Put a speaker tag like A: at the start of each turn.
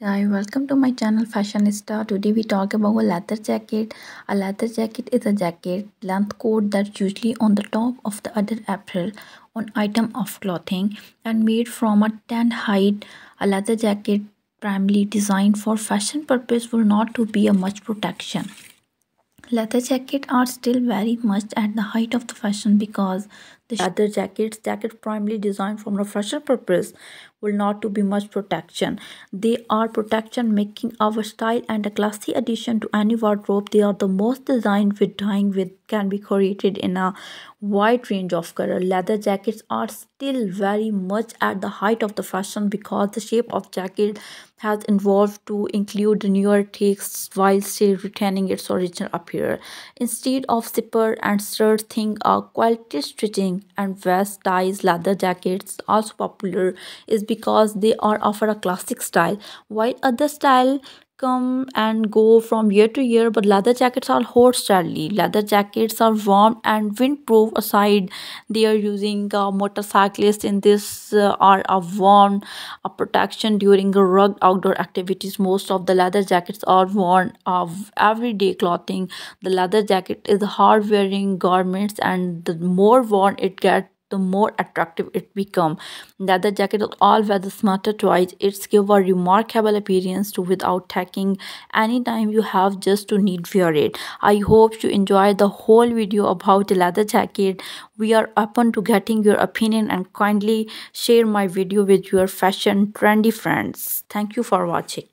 A: Hi, welcome to my channel Fashionista. Today we talk about a leather jacket. A leather jacket is a jacket length coat that's usually on the top of the other apparel on item of clothing and made from a tan hide. A leather jacket primarily designed for fashion purpose will not to be a much protection. Leather jackets are still very much at the height of the fashion because the leather jackets, jackets primarily designed for a fashion purpose, will not to be much protection. They are protection making our style and a classy addition to any wardrobe. They are the most designed with dyeing with can be created in a wide range of color. Leather jackets are still very much at the height of the fashion because the shape of jacket has evolved to include newer takes while still retaining its original appearance. Instead of zipper and shirt thing a quality stitching and vest ties leather jackets also popular is because they are offer a classic style while other style come and go from year to year but leather jackets are hot stylish leather jackets are warm and windproof aside. They are using uh, motorcyclists in this uh, are a worn a protection during rugged outdoor activities. Most of the leather jackets are worn of everyday clothing. The leather jacket is hard wearing garments and the more worn it gets the more attractive it become. Leather jacket is all weather smarter twice. It's give a remarkable appearance to without taking any time you have just to need wear it. I hope you enjoy the whole video about the leather jacket. We are open to getting your opinion and kindly share my video with your fashion trendy friends. Thank you for watching.